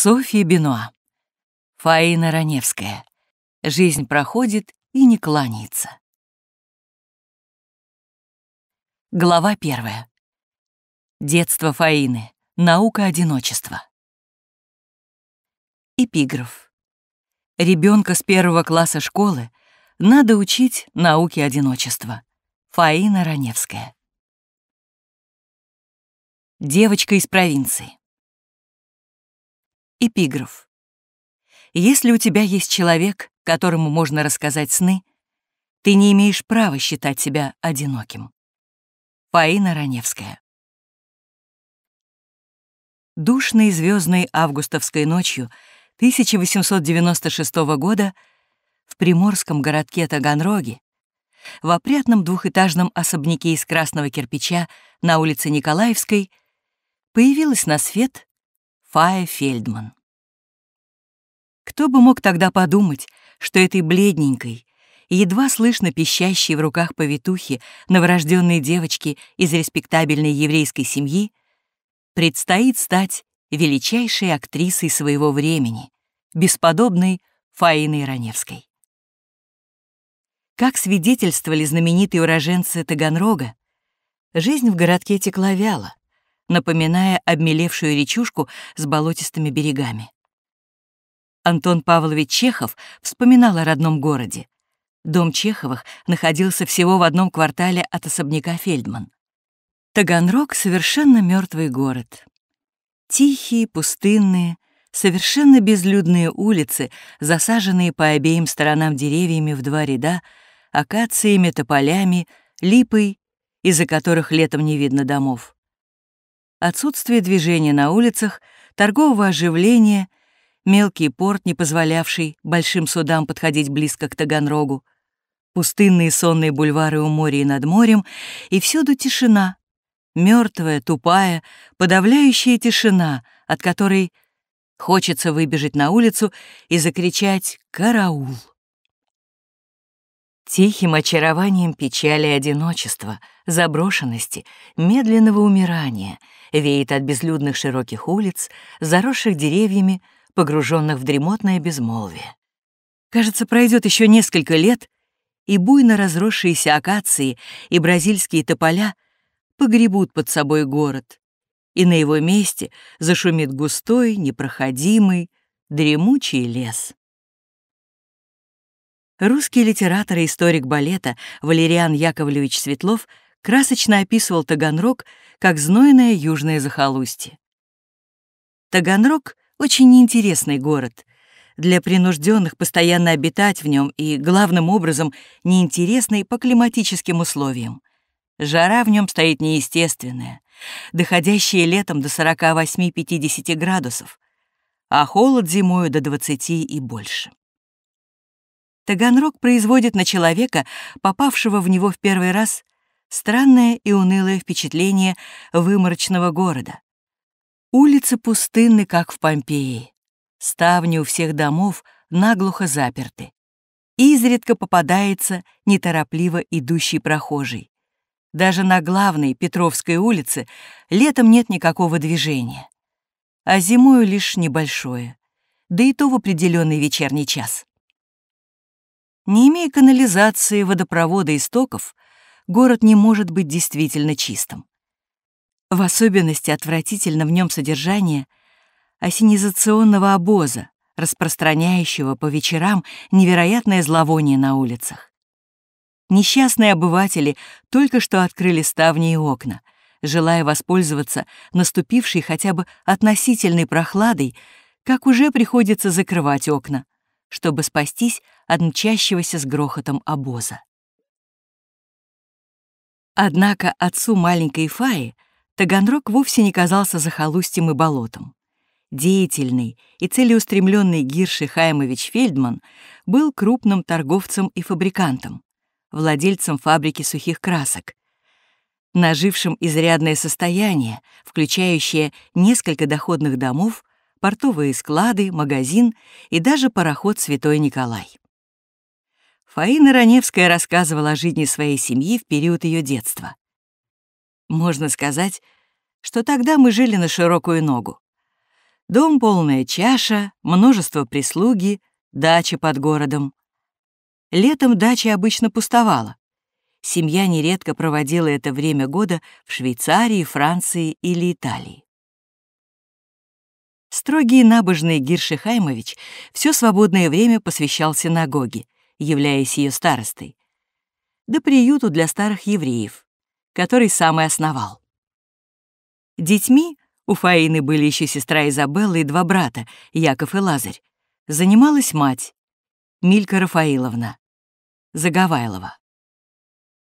Софья Бенуа. Фаина Раневская. Жизнь проходит и не кланяется. Глава первая. Детство Фаины. Наука одиночества. Эпиграф. Ребенка с первого класса школы надо учить науке одиночества. Фаина Раневская. Девочка из провинции. Эпиграф. Если у тебя есть человек, которому можно рассказать сны, ты не имеешь права считать себя одиноким. Фаина Раневская. Душной звездной августовской ночью 1896 года в приморском городке Таганроге в опрятном двухэтажном особняке из красного кирпича на улице Николаевской появилась на свет Фая Фельдман. Кто бы мог тогда подумать, что этой бледненькой, едва слышно пищащей в руках повитухи новорожденной девочки из респектабельной еврейской семьи предстоит стать величайшей актрисой своего времени, бесподобной Фаиной Раневской. Как свидетельствовали знаменитые уроженцы Таганрога, жизнь в городке текла вяло, напоминая обмелевшую речушку с болотистыми берегами. Антон Павлович Чехов вспоминал о родном городе. Дом Чеховых находился всего в одном квартале от особняка Фельдман. Таганрог — совершенно мертвый город. Тихие, пустынные, совершенно безлюдные улицы, засаженные по обеим сторонам деревьями в два ряда, акациями, тополями, липой, из-за которых летом не видно домов отсутствие движения на улицах, торгового оживления, мелкий порт, не позволявший большим судам подходить близко к Таганрогу, пустынные сонные бульвары у моря и над морем, и всюду тишина, мертвая, тупая, подавляющая тишина, от которой хочется выбежать на улицу и закричать «Караул!». Тихим очарованием печали одиночества, заброшенности, медленного умирания веет от безлюдных широких улиц, заросших деревьями, погруженных в дремотное безмолвие. Кажется, пройдет еще несколько лет, и буйно разросшиеся акации и бразильские тополя погребут под собой город, и на его месте зашумит густой, непроходимый, дремучий лес. Русский литератор и историк балета Валериан Яковлевич Светлов красочно описывал Таганрог как знойное южное захолустье. Таганрог — очень неинтересный город. Для принужденных постоянно обитать в нем и, главным образом, неинтересный по климатическим условиям. Жара в нем стоит неестественная, доходящая летом до 48-50 градусов, а холод зимою до 20 и больше. Таганрог производит на человека, попавшего в него в первый раз, странное и унылое впечатление выморочного города. Улицы пустынны, как в Помпеи. Ставни у всех домов наглухо заперты. Изредка попадается неторопливо идущий прохожий. Даже на главной Петровской улице летом нет никакого движения, а зимою лишь небольшое, да и то в определенный вечерний час. Не имея канализации, водопровода и стоков, город не может быть действительно чистым. В особенности отвратительно в нем содержание осенизационного обоза, распространяющего по вечерам невероятное зловоние на улицах. Несчастные обыватели только что открыли ставни и окна, желая воспользоваться наступившей хотя бы относительной прохладой, как уже приходится закрывать окна, чтобы спастись от мчащегося с грохотом обоза. Однако отцу маленькой Фаи Таганрог вовсе не казался захолустьем и болотом. Деятельный и целеустремленный Гирши Хаймович Фельдман был крупным торговцем и фабрикантом, владельцем фабрики сухих красок, нажившим изрядное состояние, включающее несколько доходных домов, портовые склады, магазин и даже пароход «Святой Николай». Фаина Раневская рассказывала о жизни своей семьи в период ее детства. Можно сказать, что тогда мы жили на широкую ногу. Дом полная чаша, множество прислуги, дача под городом. Летом дача обычно пустовала. Семья нередко проводила это время года в Швейцарии, Франции или Италии. Строгий и набожный Гирши Хаймович все свободное время посвящал синагоге, являясь ее старостой, да приюту для старых евреев, который сам и основал. Детьми у Фаины были еще сестра Изабелла и два брата, Яков и Лазарь. Занималась мать, Милька Рафаиловна, Загавайлова.